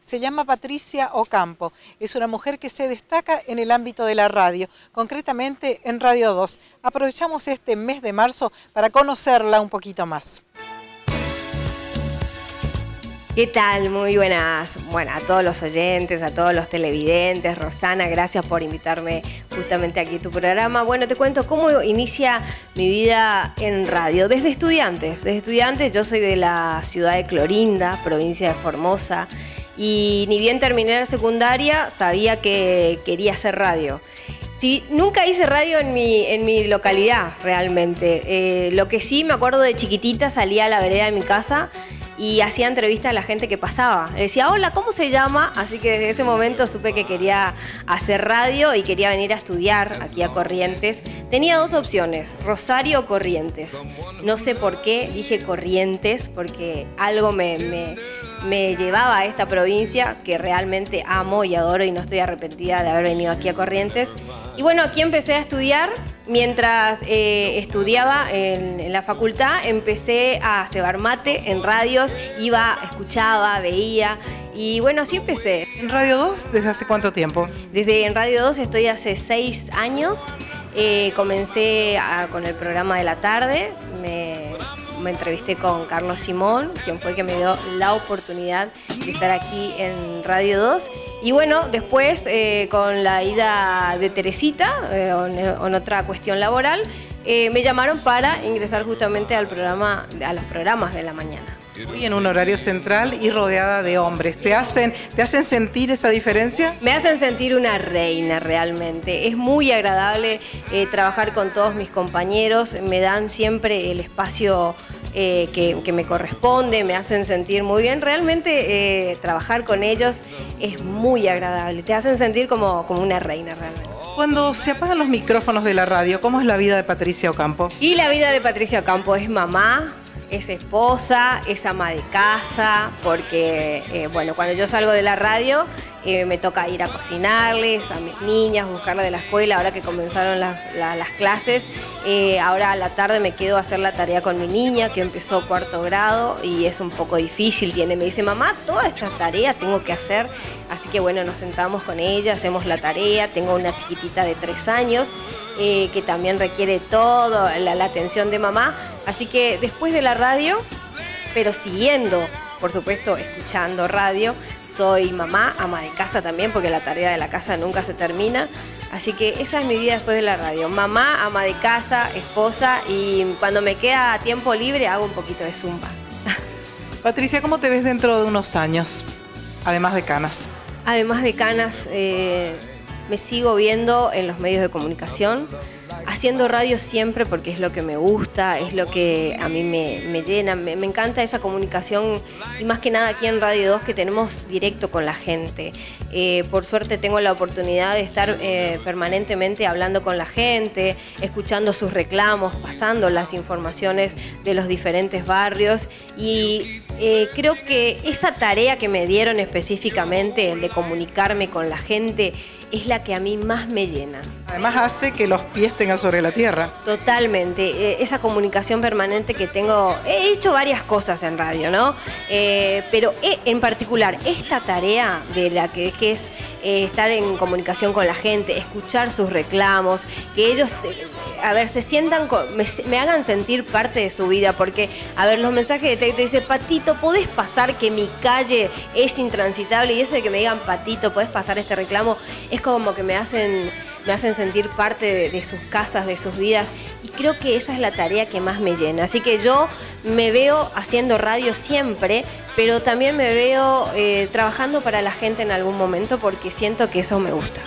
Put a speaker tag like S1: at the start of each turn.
S1: Se llama Patricia Ocampo. Es una mujer que se destaca en el ámbito de la radio, concretamente en Radio 2. Aprovechamos este mes de marzo para conocerla un poquito más.
S2: ¿Qué tal? Muy buenas, bueno, a todos los oyentes, a todos los televidentes. Rosana, gracias por invitarme justamente aquí a tu programa. Bueno, te cuento cómo inicia mi vida en radio. Desde estudiantes, desde estudiantes, yo soy de la ciudad de Clorinda, provincia de Formosa, y ni bien terminé la secundaria, sabía que quería hacer radio. Sí, nunca hice radio en mi, en mi localidad, realmente. Eh, lo que sí me acuerdo de chiquitita, salía a la vereda de mi casa y hacía entrevistas a la gente que pasaba. Le decía, hola, ¿cómo se llama? Así que desde ese momento supe que quería hacer radio y quería venir a estudiar aquí a Corrientes. Tenía dos opciones, Rosario o Corrientes. No sé por qué dije Corrientes, porque algo me, me, llevaba a esta provincia que realmente amo y adoro y no estoy arrepentida de haber venido aquí a Corrientes. Y bueno, aquí empecé a estudiar. Mientras eh, estudiaba en, en la facultad, empecé a cebar mate en radios iba, escuchaba, veía. Y bueno, así empecé.
S1: ¿En Radio 2 desde hace cuánto tiempo?
S2: Desde en Radio 2 estoy hace seis años. Eh, comencé con el programa de la tarde. Me, entrevisté con Carlos Simón, quien fue que me dio la oportunidad de estar aquí en Radio 2. Y bueno, después eh, con la ida de Teresita, eh, en, otra cuestión laboral, me llamaron para ingresar justamente al programa, a los programas de la mañana.
S1: Y en un horario central y rodeada de hombres. ¿Te hacen, ¿Te hacen sentir esa diferencia?
S2: Me hacen sentir una reina realmente. Es muy agradable eh, trabajar con todos mis compañeros. Me dan siempre el espacio eh, que, me corresponde, me hacen sentir muy bien. Realmente eh, trabajar con ellos es muy agradable. Te hacen sentir como, como una reina realmente.
S1: Cuando se apagan los micrófonos de la radio, ¿cómo es la vida de Patricia Ocampo?
S2: Y la vida de Patricia Ocampo es mamá, es esposa, es ama de casa, porque, eh, bueno, cuando yo salgo de la radio eh, me toca ir a cocinarles a mis niñas, buscarla de la escuela, ahora que comenzaron las, clases, eh, ahora a la tarde me quedo a hacer la tarea con mi niña, que empezó cuarto grado y es un poco difícil, tiene, me dice, mamá, toda esta tarea tengo que hacer, así que bueno, nos sentamos con ella, hacemos la tarea, tengo una chiquitita de tres años, eh, que también requiere todo, la, atención de mamá. Así que después de la radio, pero siguiendo, por supuesto, escuchando radio, soy mamá, ama de casa también, porque la tarea de la casa nunca se termina. Así que esa es mi vida después de la radio. Mamá, ama de casa, esposa y cuando me queda tiempo libre hago un poquito de zumba.
S1: Patricia, ¿cómo te ves dentro de unos años? Además de canas.
S2: Además de canas, eh, me sigo viendo en los medios de comunicación, haciendo radio siempre porque es lo que me gusta, es lo que a mí me, llena, me, encanta esa comunicación y más que nada aquí en Radio 2 que tenemos directo con la gente. Eh, por suerte tengo la oportunidad de estar eh, permanentemente hablando con la gente, escuchando sus reclamos, pasando las informaciones de los diferentes barrios y eh, creo que esa tarea que me dieron específicamente, el de comunicarme con la gente, es la que a mí más me llena.
S1: Además hace que los pies tengan sobre la tierra.
S2: Totalmente, eh, esa comunicación permanente que tengo, he hecho varias cosas en radio, ¿no? Eh, pero eh, en particular esta tarea de la que, es estar en comunicación con la gente, escuchar sus reclamos, que ellos, a ver, se sientan, me, hagan sentir parte de su vida, porque, a ver, los mensajes de texto dicen, Patito, ¿podés pasar que mi calle es intransitable? Y eso de que me digan, Patito, ¿podés pasar este reclamo? Es como que me hacen me hacen sentir parte de, sus casas, de sus vidas. Y creo que esa es la tarea que más me llena. Así que yo me veo haciendo radio siempre, pero también me veo eh, trabajando para la gente en algún momento porque siento que eso me gusta.